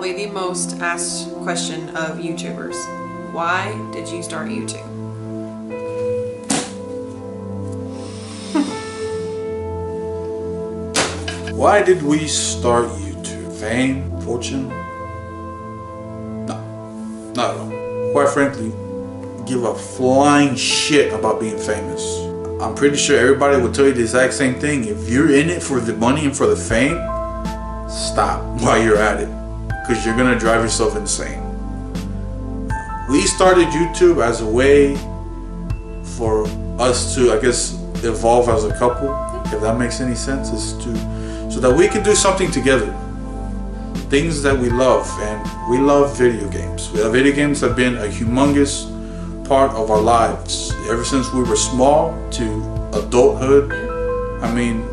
probably the most asked question of YouTubers. Why did you start YouTube? Why did we start YouTube? Fame? Fortune? No. Not at all. Quite frankly, give a flying shit about being famous. I'm pretty sure everybody will tell you the exact same thing. If you're in it for the money and for the fame, stop while you're at it. Because you're gonna drive yourself insane. We started YouTube as a way for us to, I guess, evolve as a couple, if that makes any sense, is to so that we can do something together. Things that we love, and we love video games. Video games have been a humongous part of our lives ever since we were small to adulthood. I mean,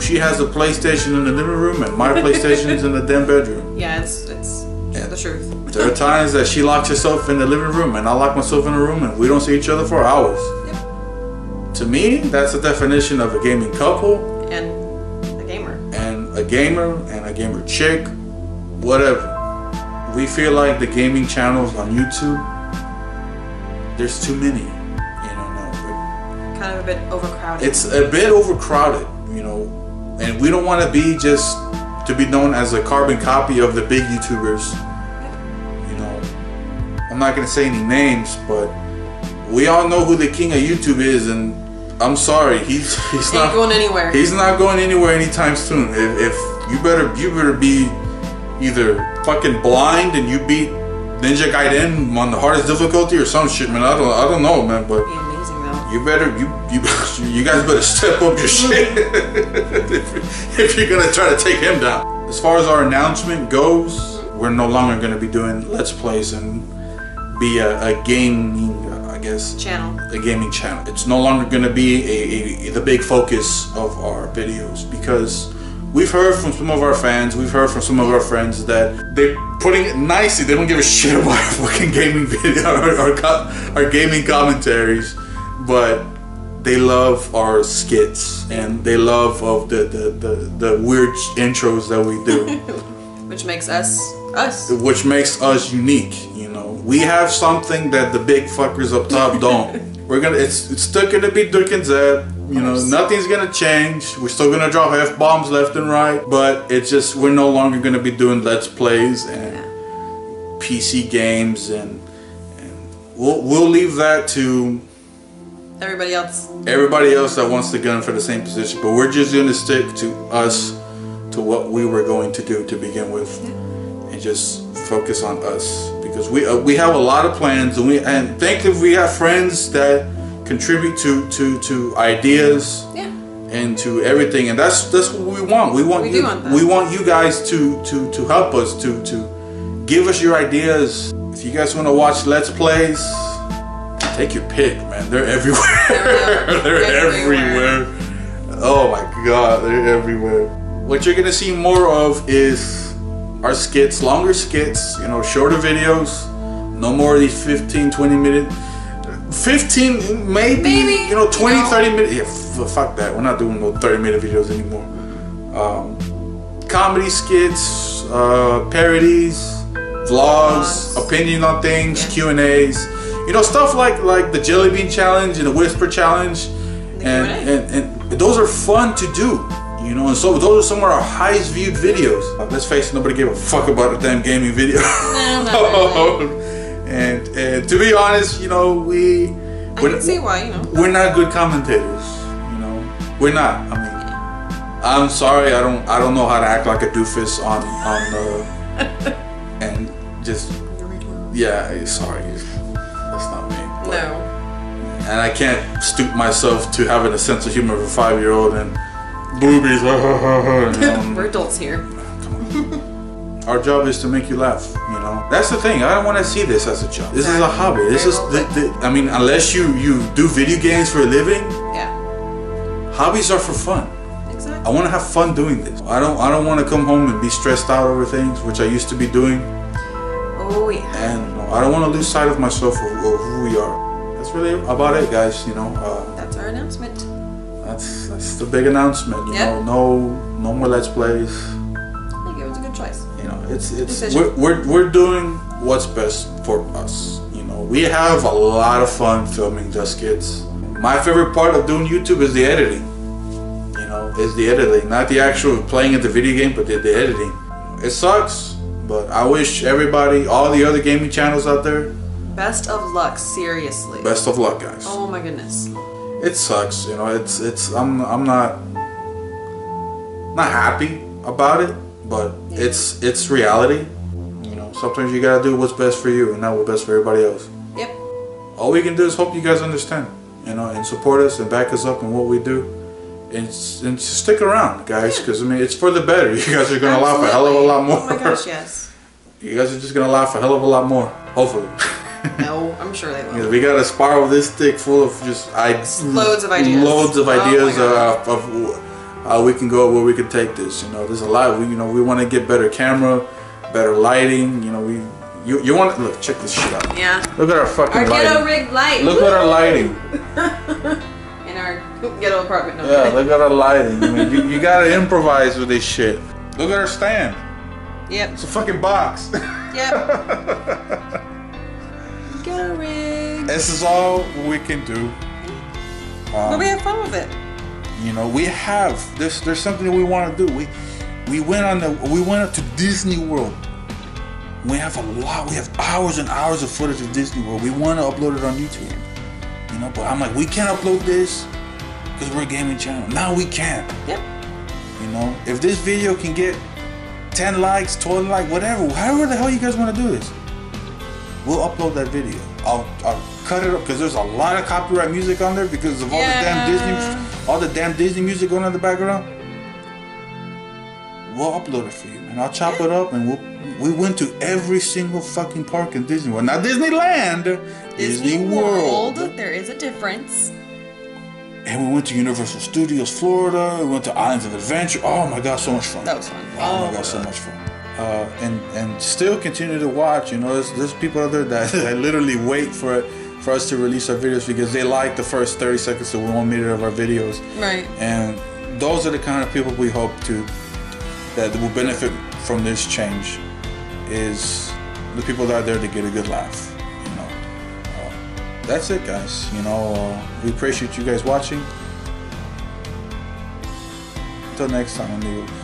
she has a PlayStation in the living room, and my PlayStation is in the damn bedroom. Yeah, it's it's yeah, the truth. There are times that she locks herself in the living room, and I lock myself in the room, and we don't see each other for hours. Yep. To me, that's the definition of a gaming couple And a gamer. and a gamer and a gamer chick, whatever. We feel like the gaming channels on YouTube, there's too many. You know, no, Kind of a bit overcrowded. it's a bit overcrowded. You know, and we don't want to be just to be known as a carbon copy of the big YouTubers. You know, I'm not gonna say any names, but we all know who the king of YouTube is, and I'm sorry, he's he's not going anywhere. He's not going anywhere anytime soon. If, if you better you better be either fucking blind and you beat Ninja Gaiden on the hardest difficulty or some shit, man. I don't I don't know, man, but though. You better you you you guys better step up your shit if, if you're gonna try to take him down. As far as our announcement goes, we're no longer gonna be doing let's plays and be a, a gaming, I guess, Channel. a gaming channel. It's no longer going to be a, a, the big focus of our videos because we've heard from some of our fans, we've heard from some of our friends that they're putting it nicely. They don't give a shit about our fucking gaming video, our, our, our gaming commentaries, but they love our skits and they love of the, the, the, the weird intros that we do. Which makes us us. which makes us unique. You know, we have something that the big fuckers up top don't. We're gonna, it's, it's still gonna be Dook and Zeb. You know, nothing's gonna change. We're still gonna drop f bombs left and right, but it's just we're no longer gonna be doing let's plays and PC games and and we'll we'll leave that to Everybody else. everybody else that wants the gun for the same position. But we're just gonna stick to us, to what we were going to do to begin with, and just focus on us because we uh, we have a lot of plans, and we and thankfully we have friends that contribute to to to ideas Yeah. and to everything, and that's that's what we want. We want We you want we want you guys to to to help us to to give us your ideas. If you guys want to watch Let's Plays, take your pick, man. They're everywhere. They're everywhere. everywhere. Oh my god, they're everywhere. What you're gonna see more of is our skits, longer skits, you know, shorter videos. No more of these 15, 20 minute 15 maybe, Maybe, you know 20 you know. 30 minute yeah f- fuck that we're not doing no 30 minute videos anymore um, comedy skits uh, parodies vlogs, Vlogs. opinion on things Yeah. q and a's you know stuff like like the jelly bean challenge and the whisper challenge and, Q&A. and and those are fun to do you know and so those are some of our highest viewed videos Uh, let's face it nobody gave a fuck about a damn gaming video No, not and and to be honest you know we I can see why, you know. we're not good commentators. You know, we're not. I mean, I'm sorry. I don't. I don't know how to act like a doofus on on the and just yeah. Sorry, that's not me. But- No. And I can't stoop myself to having a sense of humor of a five year old and boobies. We're adults here. Our job is to make you laugh. You know, that's the thing. I don't want to see this as a job. This is a hobby. This is the, the, I mean, unless you you do video games for a living, Yeah. hobbies are for fun. Exactly. I want to have fun doing this. I don't I don't want to come home and be stressed out over things, which I used to be doing, Oh yeah. and I don't want to lose sight of myself or, or who we are. That's really about it, guys. You know, uh, That's our announcement. that's that's the big announcement. You Yeah. know, no no more let's plays. I think it was a good choice. You know, it's it's we're, we're we're doing what's best for us. You know, we have a lot of fun filming Just Kids. My favorite part of doing YouTube is the editing. You know, is the editing, not the actual playing of the video game, but the, the editing. It sucks, but I wish everybody, all the other gaming channels out there, Best of luck, seriously. best of luck, guys. Oh my goodness. It sucks, you know. It's it's I'm I'm not not happy about it, but it's it's reality. You know, sometimes you gotta do what's best for you and not what's best for everybody else. Yep. All we can do is hope you guys understand, you know, and support us and back us up in what we do, and and stick around, guys, because I mean it's for the better. You guys are gonna laugh a hell of a lot more. Oh my gosh, yes. you guys are just gonna laugh a hell of a lot more, hopefully. No, I'm sure they Because will. we got a spiral this thick full of just I Loads of ideas. loads of Oh ideas God. uh, of how we can go, where we can take this. You know, there's a lot. We you know we want to get better camera, better lighting. You know, we you you want to look check this shit out. Yeah. Look at our fucking Our ghetto lighting. rig light. Look at our lighting. In our ghetto apartment. No, Yeah, look at our lighting. I mean, you, you gotta improvise with this shit. Look at our stand. Yep. It's a fucking box. Yep. rig. this is all we can do. but we um, have fun with it. You know, we have there's there's something that we want to do. We we went on the we went up to Disney World. We have a lot. We have hours and hours of footage of Disney World. We want to upload it on YouTube. You know, but I'm like, we can't upload this because we're a gaming channel. Now we can. Yep. You know, if this video can get 10 likes, 12 likes, whatever, however the hell you guys want to do this, we'll upload that video. I'll, I'll cut it up because there's a lot of copyright music on there because of all the damn Disney, all the damn Disney music going on in the background. We'll upload it for you, and I'll chop it up, and we'll. We went to every single fucking park in Disney World, not Disneyland, Disney, World. There is a difference. And we went to Universal Studios Florida. We went to Islands of Adventure. Oh my god, so much fun! That was fun. Oh, my oh. god, so much fun. Uh, and and still continue to watch. You know, there's, there's people out there that, that literally wait for it for us to release our videos because they like the first 30 seconds to one minute of our videos. Right. And those are the kind of people we hope to that will benefit from this change. Is the people that are there to get a good laugh. You know, uh, that's it, guys. You know, uh, we appreciate you guys watching. Until next time, amigos.